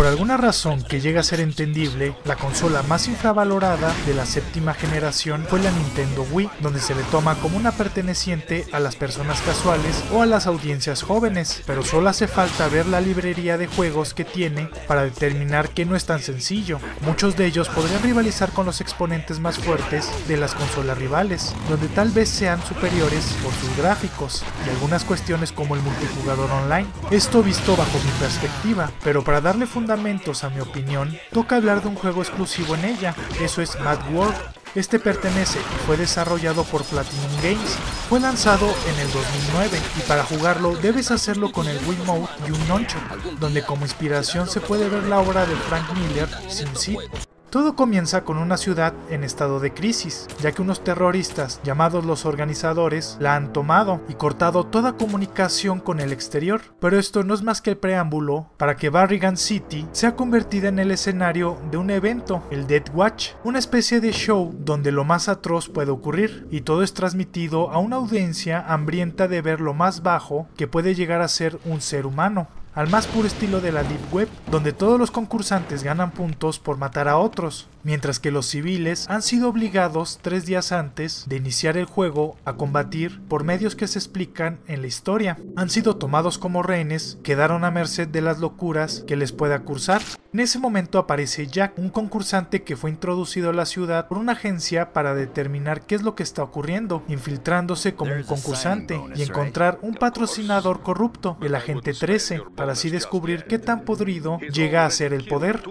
Por alguna razón que llega a ser entendible, la consola más infravalorada de la séptima generación fue la Nintendo Wii, donde se le toma como una perteneciente a las personas casuales o a las audiencias jóvenes, pero solo hace falta ver la librería de juegos que tiene para determinar que no es tan sencillo. Muchos de ellos podrían rivalizar con los exponentes más fuertes de las consolas rivales, donde tal vez sean superiores por sus gráficos y algunas cuestiones como el multijugador online. Esto visto bajo mi perspectiva, pero para darle fundamentos a mi opinión, toca hablar de un juego exclusivo en ella, eso es Mad World. Este pertenece y fue desarrollado por Platinum Games. Fue lanzado en el 2009 y para jugarlo debes hacerlo con el Wiimote y un Nunchuk, donde como inspiración se puede ver la obra de Frank Miller, SimCity. Todo comienza con una ciudad en estado de crisis, ya que unos terroristas llamados los organizadores la han tomado y cortado toda comunicación con el exterior. Pero esto no es más que el preámbulo para que Barrigan City sea convertida en el escenario de un evento, el Dead Watch, una especie de show donde lo más atroz puede ocurrir y todo es transmitido a una audiencia hambrienta de ver lo más bajo que puede llegar a ser un ser humano al más puro estilo de la Deep Web, donde todos los concursantes ganan puntos por matar a otros, mientras que los civiles han sido obligados tres días antes de iniciar el juego a combatir por medios que se explican en la historia. Han sido tomados como rehenes, quedaron a merced de las locuras que les pueda cursar. En ese momento aparece Jack, un concursante que fue introducido a la ciudad por una agencia para determinar qué es lo que está ocurriendo, infiltrándose como un concursante y encontrar un patrocinador corrupto, el agente 13, para así descubrir qué tan podrido llega a ser el poder.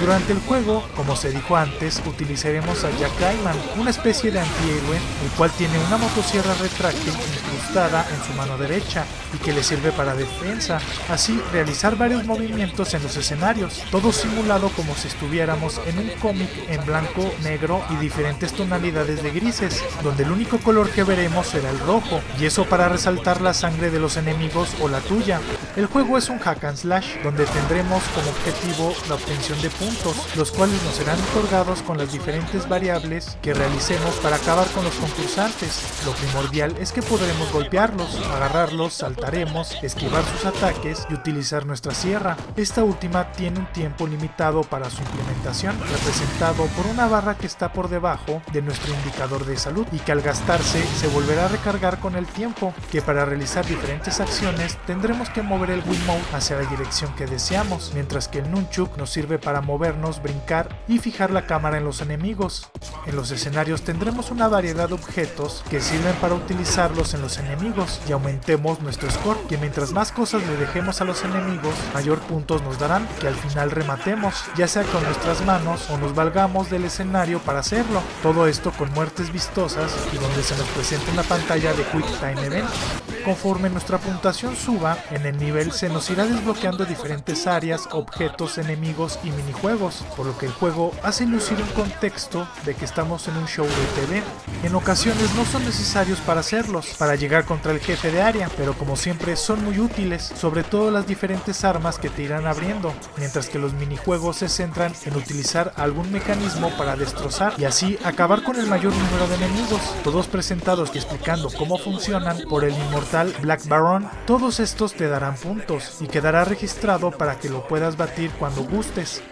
Durante el juego, como se dijo antes, utilizaremos a Jack Gaiman, una especie de antihéroe, el cual tiene una motosierra retráctil incrustada en su mano derecha y que le sirve para defensa, así realizar varios movimientos en los escenarios, todo simulado como si estuviéramos en un cómic en blanco, negro y diferentes tonalidades de grises, donde el único color que veremos será el rojo, y eso para resaltar la sangre de los enemigos o la tuya. El juego es un hack and slash, donde tendremos como objetivo la obtención de puntos, los cuales nos serán otorgados con las diferentes variables que realicemos para acabar con los concursantes. Lo primordial es que podremos golpearlos, agarrarlos, saltaremos, esquivar sus ataques y utilizar nuestra sierra. Esta última tiene un tiempo limitado para su implementación, representado por una barra que está por debajo de nuestro indicador de salud y que al gastarse se volverá a recargar con el tiempo, que para realizar diferentes acciones tendremos que mover el Wiimote hacia la dirección que deseamos, mientras que el Nunchuk nos sirve para movernos, brincar y fijar la cámara en los enemigos. En los escenarios tendremos una variedad de objetos que sirven para utilizarlos en los enemigos y aumentemos nuestro score, que mientras más cosas le dejemos a los enemigos, mayor puntos nos darán, que al final rematemos, ya sea con nuestras manos o nos valgamos del escenario para hacerlo. Todo esto con muertes vistosas y donde se nos presenta una pantalla de Quick Time Event. Conforme nuestra puntuación suba, en el nivel se nos irá desbloqueando diferentes áreas, objetos, enemigos y minijuegos, por lo que el juego hace lucir un contexto de que estamos en un show de TV. En ocasiones no son necesarios para hacerlos, para llegar contra el jefe de área, pero como siempre son muy útiles, sobre todo las diferentes armas que te irán abriendo, mientras que los minijuegos se centran en utilizar algún mecanismo para destrozar y así acabar con el mayor número de enemigos, todos presentados y explicando cómo funcionan por el inmortal Black Baron, todos estos te darán puntos y quedará registrado para que lo puedas batir cuando gustes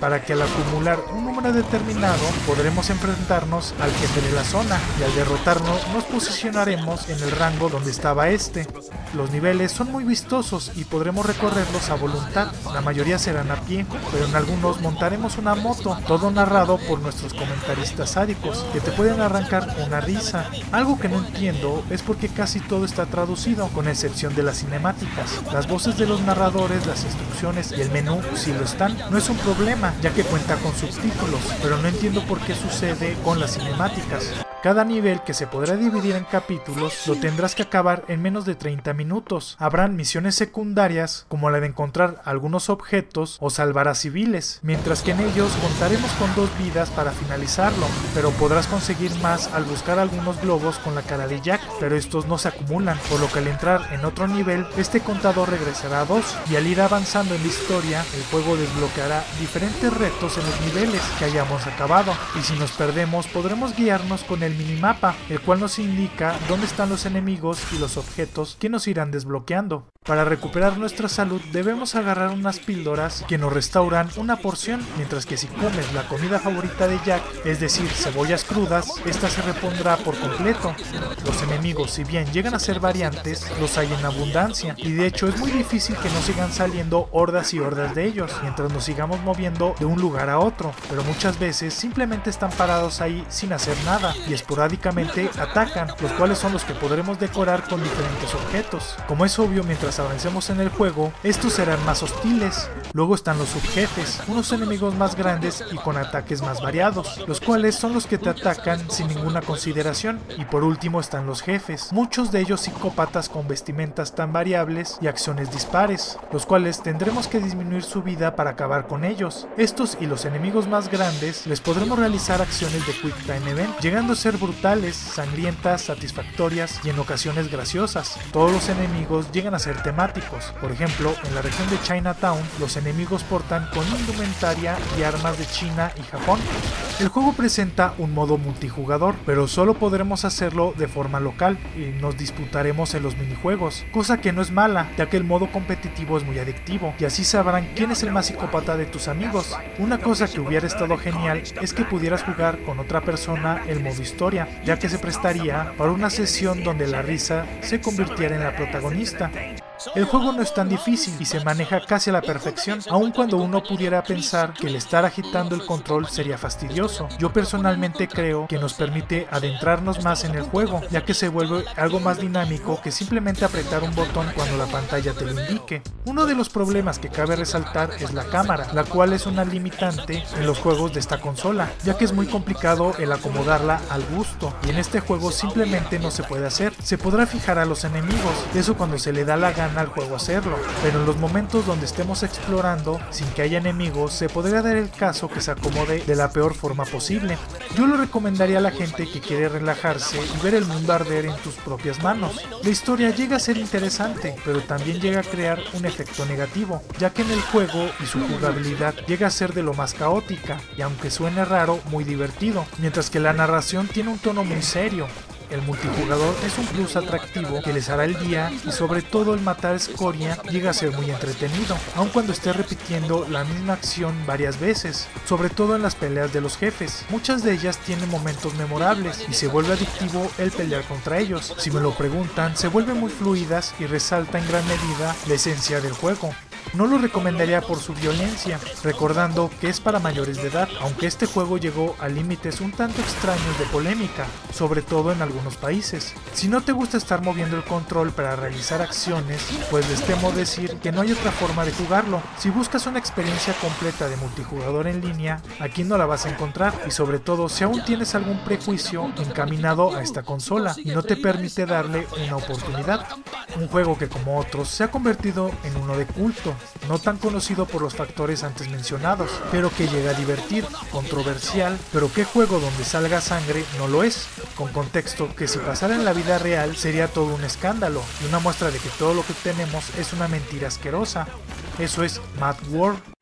para que al acumular un número determinado podremos enfrentarnos al jefe de la zona y al derrotarnos nos posicionaremos en el rango donde estaba este. Los niveles son muy vistosos y podremos recorrerlos a voluntad, la mayoría serán a pie, pero en algunos montaremos una moto, todo narrado por nuestros comentaristas sádicos, que te pueden arrancar una risa. Algo que no entiendo es porque casi todo está traducido, con excepción de las cinemáticas. Las voces de los narradores, las instrucciones y el menú, si lo están, no es un problema, ya que cuenta con subtítulos, pero no entiendo por qué sucede con las cinemáticas. Cada nivel que se podrá dividir en capítulos lo tendrás que acabar en menos de 30 minutos. Habrán misiones secundarias como la de encontrar algunos objetos o salvar a civiles, mientras que en ellos contaremos con dos vidas para finalizarlo, pero podrás conseguir más al buscar algunos globos con la cara de Jack, pero estos no se acumulan, por lo que al entrar en otro nivel este contador regresará a 2 y al ir avanzando en la historia el juego desbloqueará diferentes retos en los niveles que hayamos acabado y si nos perdemos podremos guiarnos con el minimapa, el cual nos indica dónde están los enemigos y los objetos que nos irán desbloqueando. Para recuperar nuestra salud debemos agarrar unas píldoras que nos restauran una porción, mientras que si comes la comida favorita de Jack, es decir, cebollas crudas, esta se repondrá por completo. Los enemigos, si bien llegan a ser variantes, los hay en abundancia, y de hecho es muy difícil que no sigan saliendo hordas y hordas de ellos, mientras nos sigamos moviendo de un lugar a otro, pero muchas veces simplemente están parados ahí sin hacer nada, y esporádicamente atacan, los cuales son los que podremos decorar con diferentes objetos. Como es obvio, mientras avancemos en el juego, estos serán más hostiles. Luego están los subjefes, unos enemigos más grandes y con ataques más variados, los cuales son los que te atacan sin ninguna consideración. Y por último están los jefes, muchos de ellos psicópatas con vestimentas tan variables y acciones dispares, los cuales tendremos que disminuir su vida para acabar con ellos. Estos y los enemigos más grandes les podremos realizar acciones de Quick Time Event, llegando a ser brutales, sangrientas, satisfactorias y en ocasiones graciosas. Todos los enemigos llegan a ser temáticos. Por ejemplo, en la región de Chinatown, los enemigos portan con indumentaria y armas de China y Japón. El juego presenta un modo multijugador, pero solo podremos hacerlo de forma local y nos disputaremos en los minijuegos, cosa que no es mala, ya que el modo competitivo es muy adictivo y así sabrán quién es el más psicópata de tus amigos. Una cosa que hubiera estado genial es que pudieras jugar con otra persona el modo historia, ya que se prestaría para una sesión donde la risa se convirtiera en la protagonista. El juego no es tan difícil y se maneja casi a la perfección, aun cuando uno pudiera pensar que el estar agitando el control sería fastidioso. Yo personalmente creo que nos permite adentrarnos más en el juego, ya que se vuelve algo más dinámico que simplemente apretar un botón cuando la pantalla te lo indique. Uno de los problemas que cabe resaltar es la cámara, la cual es una limitante en los juegos de esta consola, ya que es muy complicado el acomodarla al gusto, y en este juego simplemente no se puede hacer. Se podrá fijar a los enemigos, eso cuando se le da la gana al juego hacerlo, pero en los momentos donde estemos explorando sin que haya enemigos se podría dar el caso que se acomode de la peor forma posible. Yo lo recomendaría a la gente que quiere relajarse y ver el mundo arder en tus propias manos. La historia llega a ser interesante, pero también llega a crear un efecto negativo, ya que en el juego y su jugabilidad llega a ser de lo más caótica, y aunque suene raro, muy divertido, mientras que la narración tiene un tono muy serio, el multijugador es un plus atractivo que les hará el día y sobre todo el matar escoria llega a ser muy entretenido, aun cuando esté repitiendo la misma acción varias veces, sobre todo en las peleas de los jefes. Muchas de ellas tienen momentos memorables y se vuelve adictivo el pelear contra ellos. Si me lo preguntan, se vuelven muy fluidas y resalta en gran medida la esencia del juego. No lo recomendaría por su violencia, recordando que es para mayores de edad, aunque este juego llegó a límites un tanto extraños de polémica, sobre todo en algunos países. Si no te gusta estar moviendo el control para realizar acciones, pues les temo decir que no hay otra forma de jugarlo. Si buscas una experiencia completa de multijugador en línea, aquí no la vas a encontrar y sobre todo si aún tienes algún prejuicio encaminado a esta consola y no te permite darle una oportunidad. Un juego que como otros se ha convertido en uno de culto, no tan conocido por los factores antes mencionados, pero que llega a divertir, controversial, pero qué juego donde salga sangre no lo es, con contexto que si pasara en la vida real sería todo un escándalo y una muestra de que todo lo que tenemos es una mentira asquerosa. Eso es Mad World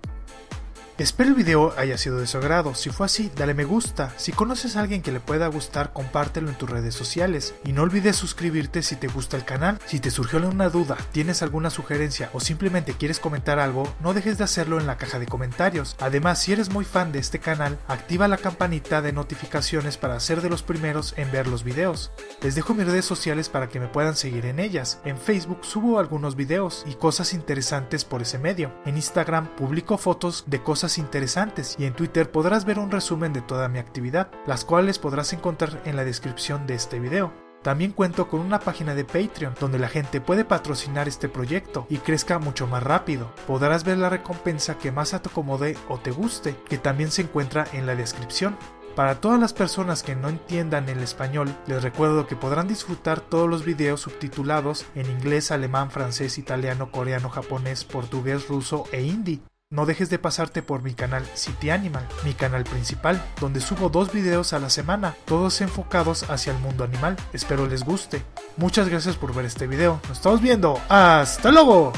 Espero el video haya sido de su agrado, si fue así, dale me gusta, si conoces a alguien que le pueda gustar, compártelo en tus redes sociales y no olvides suscribirte si te gusta el canal. Si te surgió alguna duda, tienes alguna sugerencia o simplemente quieres comentar algo, no dejes de hacerlo en la caja de comentarios. Además, si eres muy fan de este canal, activa la campanita de notificaciones para ser de los primeros en ver los videos. Les dejo mis redes sociales para que me puedan seguir en ellas. En Facebook subo algunos videos y cosas interesantes por ese medio. En Instagram publico fotos de interesantes y en Twitter podrás ver un resumen de toda mi actividad, las cuales podrás encontrar en la descripción de este video. También cuento con una página de Patreon donde la gente puede patrocinar este proyecto y crezca mucho más rápido. Podrás ver la recompensa que más te acomode o te guste, que también se encuentra en la descripción. Para todas las personas que no entiendan el español, les recuerdo que podrán disfrutar todos los videos subtitulados en inglés, alemán, francés, italiano, coreano, japonés, portugués, ruso e hindi. No dejes de pasarte por mi canal City Animal, mi canal principal, donde subo dos videos a la semana, todos enfocados hacia el mundo animal. Espero les guste. Muchas gracias por ver este video. Nos estamos viendo. ¡Hasta luego!